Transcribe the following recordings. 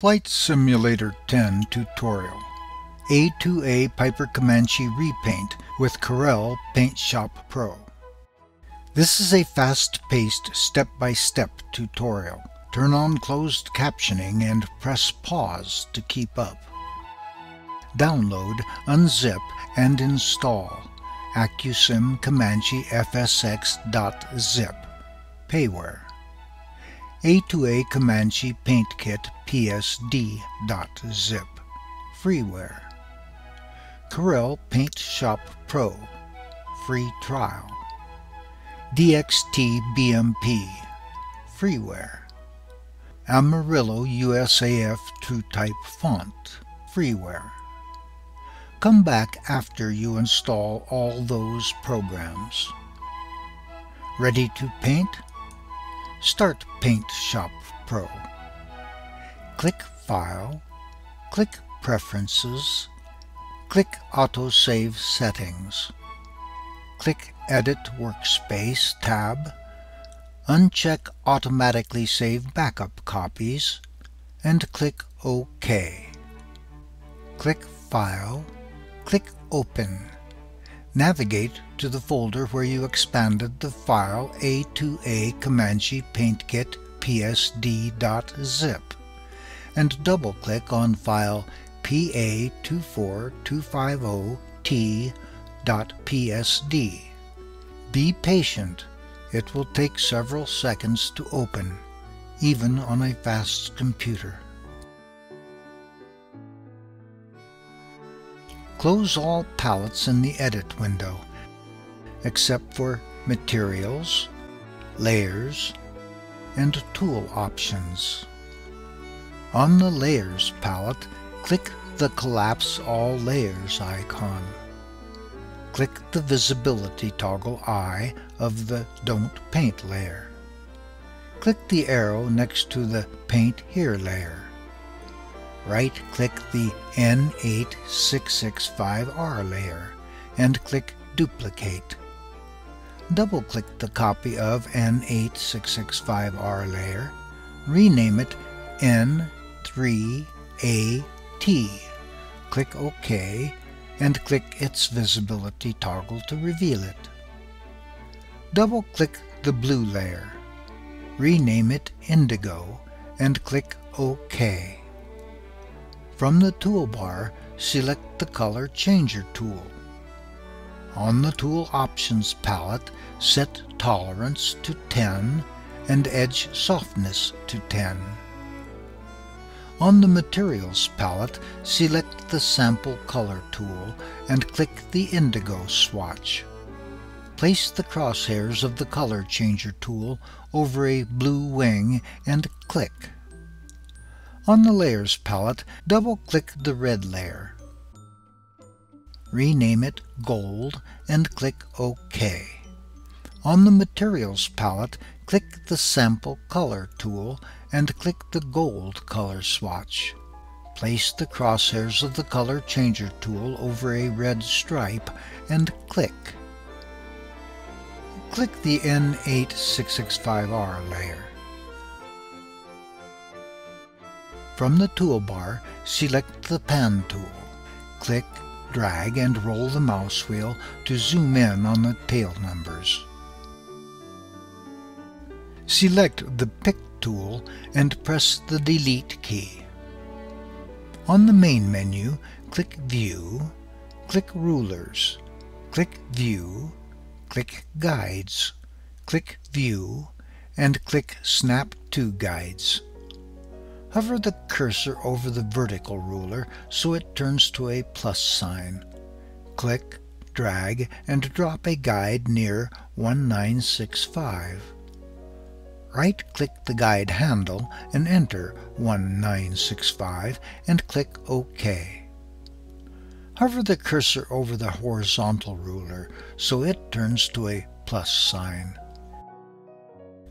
Flight Simulator 10 Tutorial A2A Piper Comanche Repaint with Corel Paint Shop Pro. This is a fast-paced step-by-step tutorial. Turn on closed captioning and press pause to keep up. Download, unzip, and install AccuSim Comanche FSX.zip. Payware. A2A Comanche Paint Kit PSD.zip Freeware. Corel Paint Shop Pro. Free Trial. DXT BMP Freeware. Amarillo USAF TrueType Font. Freeware. Come back after you install all those programs. Ready to paint? Start Paint Shop Pro. Click File, click Preferences, click Autosave Settings. Click Edit Workspace tab, uncheck Automatically Save Backup Copies, and click OK. Click File, click Open. Navigate to the folder where you expanded the file A2A Comanche PaintKit PSD.zip and double-click on file PA24250T.PSD. Be patient. It will take several seconds to open, even on a fast computer. Close all palettes in the Edit window, except for Materials, Layers, and Tool options. On the Layers palette, click the Collapse All Layers icon. Click the Visibility toggle eye of the Don't Paint layer. Click the arrow next to the Paint Here layer right-click the N8665R layer and click Duplicate. Double-click the copy of N8665R layer, rename it N3AT, click OK, and click its visibility toggle to reveal it. Double-click the blue layer, rename it Indigo, and click OK. From the toolbar, select the Color Changer tool. On the Tool Options palette, set Tolerance to 10 and Edge Softness to 10. On the Materials palette, select the Sample Color tool and click the Indigo swatch. Place the crosshairs of the Color Changer tool over a blue wing and click. On the Layers palette, double-click the red layer. Rename it Gold and click OK. On the Materials palette, click the Sample Color tool and click the Gold color swatch. Place the crosshairs of the Color Changer tool over a red stripe and click. Click the N8665R layer. From the toolbar, select the Pan tool. Click, drag, and roll the mouse wheel to zoom in on the tail numbers. Select the Pick tool and press the Delete key. On the main menu, click View, click Rulers, click View, click Guides, click View, and click Snap to Guides. Hover the cursor over the vertical ruler so it turns to a plus sign. Click, drag, and drop a guide near 1965. Right-click the guide handle and enter 1965 and click OK. Hover the cursor over the horizontal ruler so it turns to a plus sign.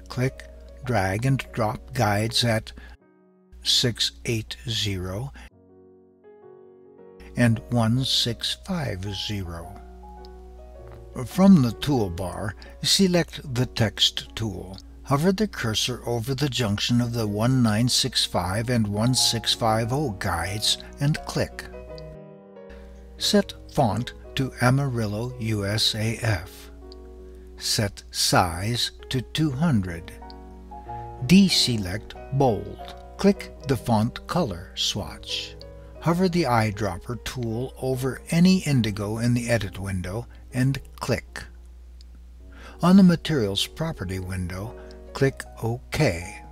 Click, drag, and drop guides at 680 and 1650. From the toolbar, select the Text tool. Hover the cursor over the junction of the 1965 and 1650 guides and click. Set font to Amarillo USAF. Set size to 200. Deselect bold. Click the font color swatch. Hover the eyedropper tool over any indigo in the edit window and click. On the Materials Property window, click OK.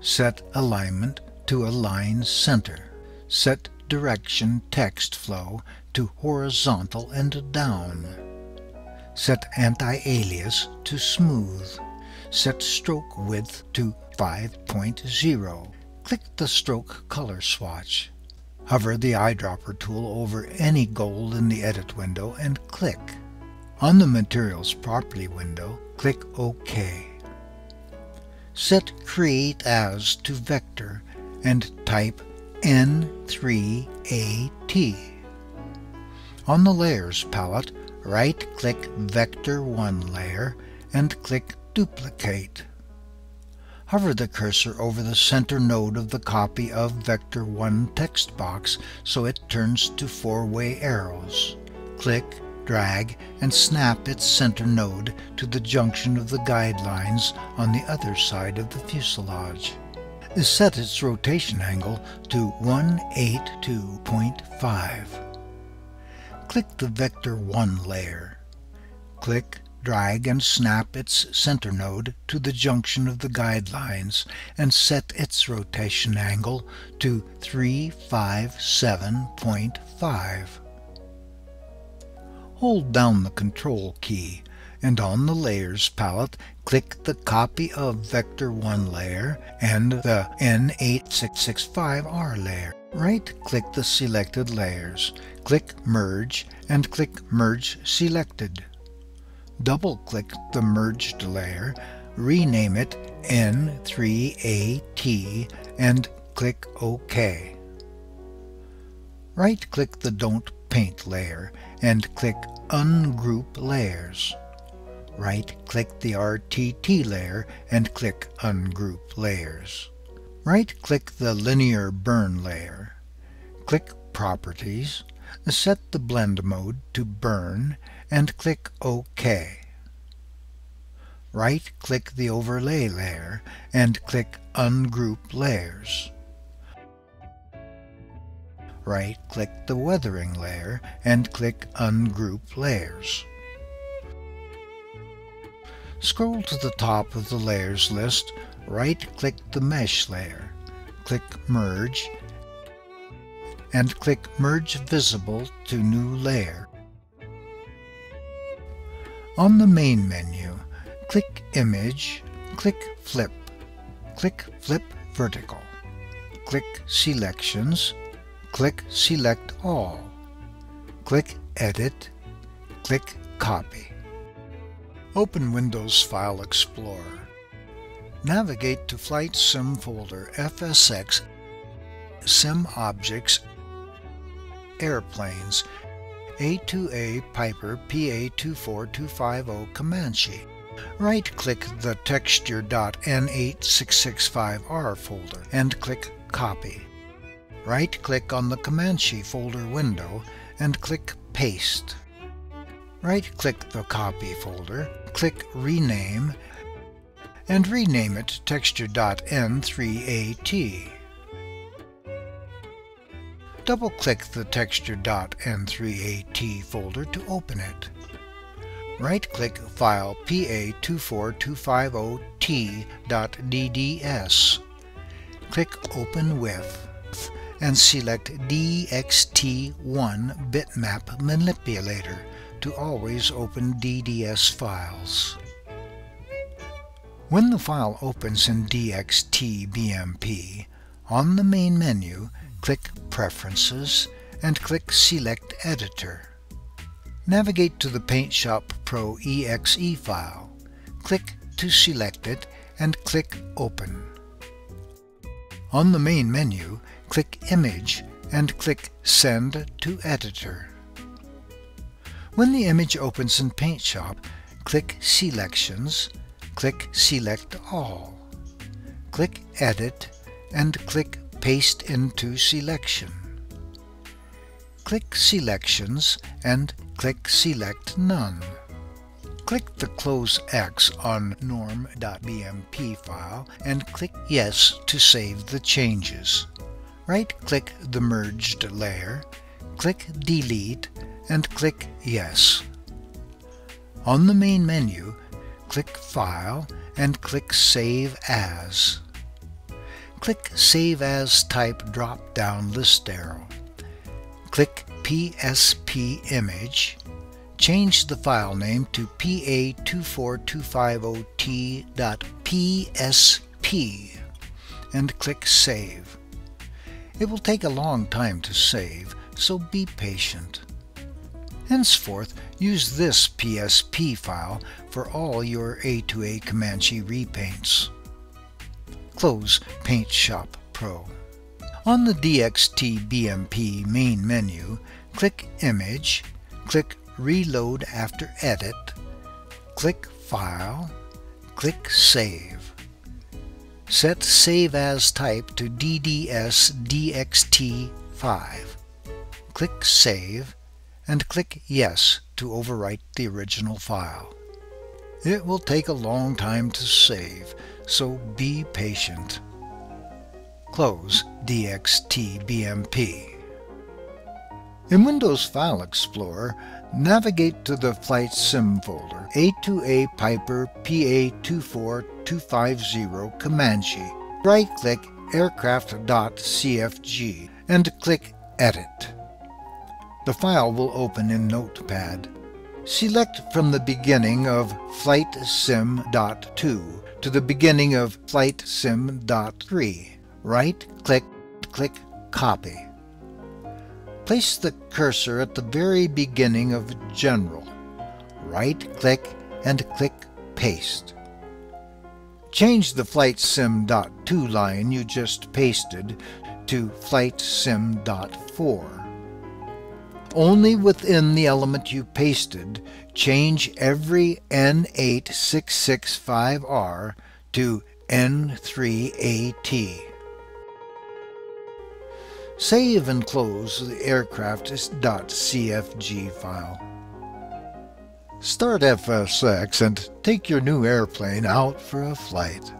Set alignment to align center. Set direction text flow to horizontal and down. Set anti-alias to smooth. Set stroke width to 5.0. Click the stroke color swatch. Hover the eyedropper tool over any gold in the edit window and click. On the Materials Property window, click OK. Set Create As to Vector and type N3AT. On the Layers palette, right-click Vector 1 layer and click Duplicate. Hover the cursor over the center node of the copy of Vector 1 text box so it turns to four-way arrows. Click, drag, and snap its center node to the junction of the guidelines on the other side of the fuselage set its rotation angle to 182.5. Click the Vector 1 layer. Click, drag, and snap its center node to the junction of the guidelines and set its rotation angle to 357.5. Hold down the Control key and on the Layers palette, click the Copy of Vector 1 layer and the N8665R layer. Right-click the selected layers, click Merge, and click Merge Selected. Double-click the merged layer, rename it N3AT, and click OK. Right-click the Don't Paint layer and click Ungroup Layers. Right-click the RTT layer and click Ungroup Layers. Right-click the Linear Burn layer. Click Properties, set the blend mode to Burn, and click OK. Right-click the Overlay layer and click Ungroup Layers. Right-click the Weathering layer and click Ungroup Layers. Scroll to the top of the layers list, right-click the mesh layer, click Merge, and click Merge Visible to New Layer. On the main menu, click Image, click Flip, click Flip Vertical, click Selections, click Select All, click Edit, click Copy. Open Windows File Explorer. Navigate to Flight Sim folder FSX Sim Objects Airplanes A2A Piper PA24250 Comanche. Right-click the texture.N8665R folder and click Copy. Right-click on the Comanche folder window and click Paste. Right-click the Copy folder click Rename and rename it texture.n3at. Double-click the texture.n3at folder to open it. Right-click File PA24250T.dds. Click Open With and select DXT1 Bitmap Manipulator to always open DDS files. When the file opens in DXT-BMP, on the main menu, click Preferences and click Select Editor. Navigate to the PaintShop Pro exe file. Click to select it and click Open. On the main menu, click Image and click Send to Editor. When the image opens in PaintShop, click Selections, click Select All. Click Edit and click Paste into Selection. Click Selections and click Select None. Click the Close X on norm.bmp file and click Yes to save the changes. Right-click the merged layer, click Delete, and click Yes. On the main menu, click File and click Save As. Click Save As Type drop-down list arrow. Click PSP Image. Change the file name to PA24250T.PSP and click Save. It will take a long time to save, so be patient. Henceforth, use this PSP file for all your A2A Comanche repaints. Close Paint Shop Pro. On the DXT BMP main menu, click Image, click Reload after Edit, click File, click Save. Set Save As type to DDS DXT5. Click Save and click Yes to overwrite the original file. It will take a long time to save, so be patient. Close DXT-BMP. In Windows File Explorer, navigate to the Flight Sim folder, A2A Piper PA24250 Comanche. Right-click aircraft.cfg and click Edit. The file will open in Notepad. Select from the beginning of Flight Sim.2 to the beginning of Flight Sim.3. Right-click, click Copy. Place the cursor at the very beginning of General. Right-click and click Paste. Change the Flight Sim.2 line you just pasted to Flight Sim.4. Only within the element you pasted, change every N8665R to N3AT. Save and close the aircraft.cfg file. Start FSX and take your new airplane out for a flight.